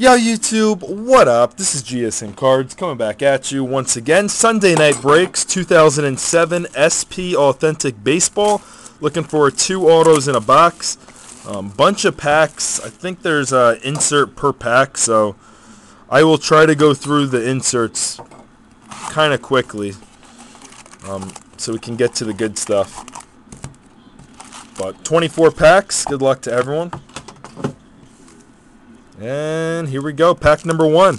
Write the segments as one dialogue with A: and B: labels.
A: Yo YouTube, what up? This is GSN Cards coming back at you once again. Sunday Night Breaks 2007 SP Authentic Baseball. Looking for two autos in a box. Um, bunch of packs. I think there's an insert per pack, so I will try to go through the inserts kind of quickly um, so we can get to the good stuff. But 24 packs. Good luck to everyone. And here we go, pack number one.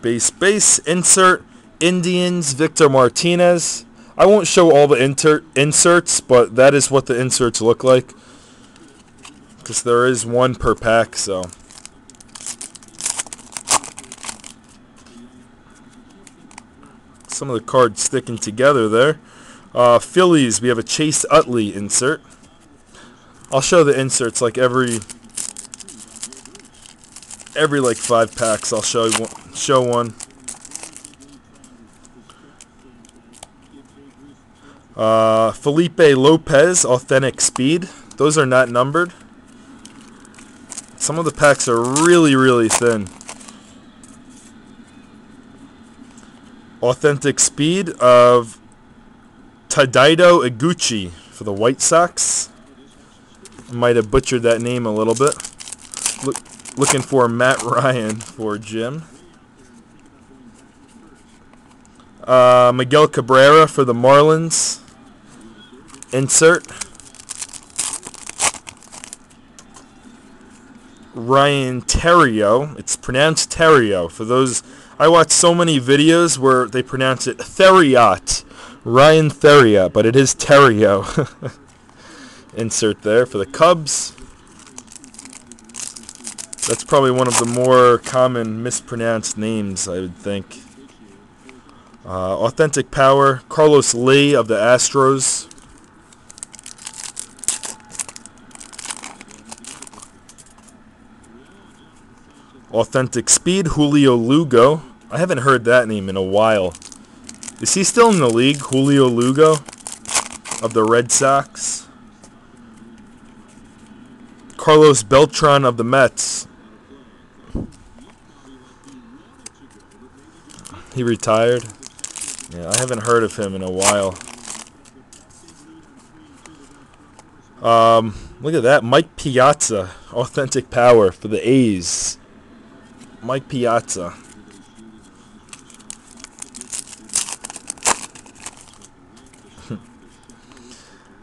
A: Base, base, insert, Indians, Victor Martinez. I won't show all the inserts, but that is what the inserts look like. Because there is one per pack, so. Some of the cards sticking together there. Uh, Phillies, we have a Chase Utley insert. I'll show the inserts like every every like five packs. I'll show one, show one. Uh, Felipe Lopez, authentic speed. Those are not numbered. Some of the packs are really, really thin. Authentic speed of Tadaido Iguchi for the White Sox. Might have butchered that name a little bit. Look, looking for Matt Ryan for Jim. Uh, Miguel Cabrera for the Marlins. Insert. Ryan Terrio. It's pronounced Terrio. For those, I watch so many videos where they pronounce it Theriot. Ryan Theriot, but it is Theriot. Insert there for the Cubs. That's probably one of the more common mispronounced names, I would think. Uh, authentic Power, Carlos Lee of the Astros. Authentic Speed, Julio Lugo. I haven't heard that name in a while. Is he still in the league, Julio Lugo of the Red Sox? Carlos Beltran of the Mets. He retired. Yeah, I haven't heard of him in a while. Um, look at that. Mike Piazza, Authentic Power for the A's. Mike Piazza.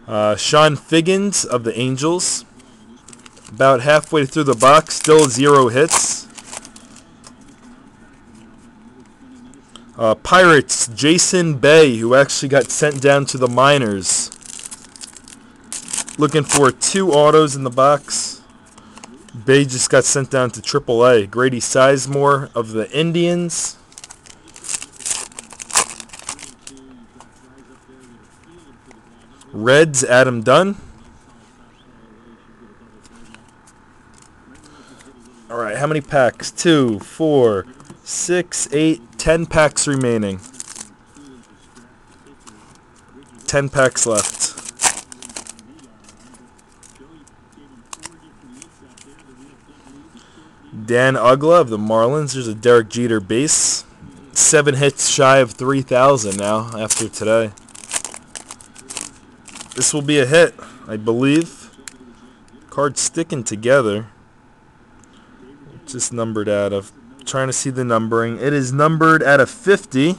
A: Uh, Chone Figgins of the Angels. About halfway through the box, still zero hits. Uh, Pirates, Jason Bay, who actually got sent down to the minors. Looking for two autos in the box. Bay just got sent down to AAA. Grady Sizemore of the Indians. Reds, Adam Dunn. All right, how many packs? Two, four, six, eight, ten packs remaining. Ten packs left. Dan Uggla of the Marlins. There's a Derek Jeter base. Seven hits shy of 3,000 now after today. This will be a hit, I believe. Cards sticking together. Just numbered out of. Trying to see the numbering. It is numbered out of 50.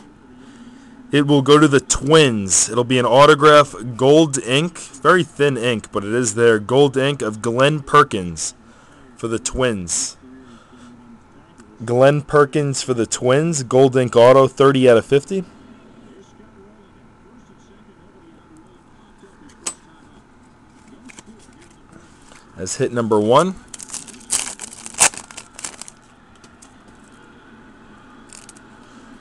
A: It will go to the Twins. It'll be an autograph gold ink. Very thin ink, but it is there. Gold ink of Glen Perkins for the Twins. Glen Perkins for the Twins. Gold ink auto, 30 out of 50. As hit number one.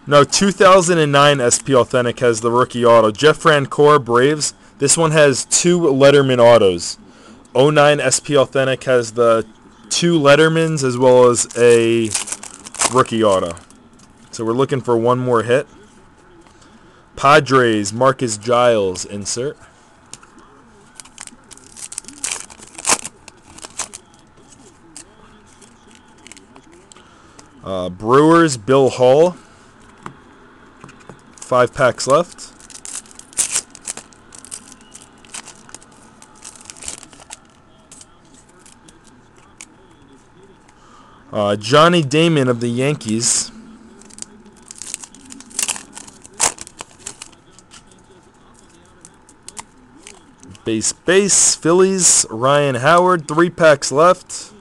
A: No, 2009 SP Authentic has the rookie auto. Jeff Francoeur, Braves. This one has two Letterman autos. 09 SP Authentic has the two Lettermans as well as a rookie auto. So we're looking for one more hit. Padres, Marcus Giles insert. Uh, Brewers, Bill Hall. Five packs left. Uh, Johnny Damon of the Yankees. Base base, Phillies, Ryan Howard, three packs left.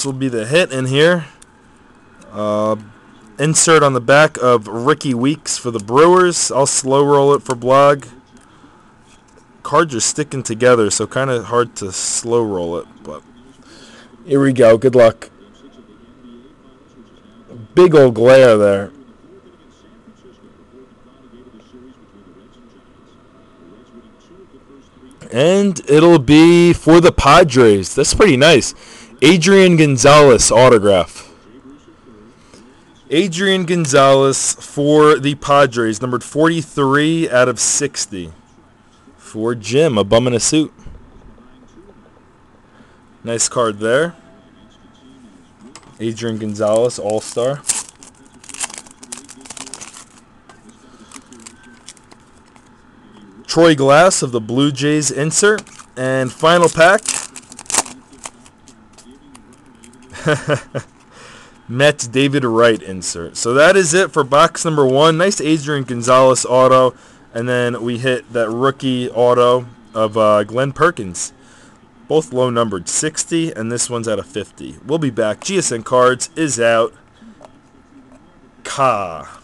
A: This will be the hit in here. Uh, insert on the back of Rickie Weeks for the Brewers. I'll slow roll it for blog. Cards are sticking together, so kind of hard to slow roll it. But here we go. Good luck. Big old glare there. And it'll be for the Padres. That's pretty nice. Adrian Gonzalez autograph. Adrian Gonzalez for the Padres, numbered 43 out of 60. For Jim, a bum in a suit. Nice card there. Adrian Gonzalez, All-Star. Troy Glaus of the Blue Jays insert. And final pack. Mets David Wright insert. So that is it for box number one. Nice Adrian Gonzalez auto. And then we hit that rookie auto of uh, Glen Perkins. Both low numbered 60, and this one's at a 50. We'll be back. GSN Cards is out. Ka.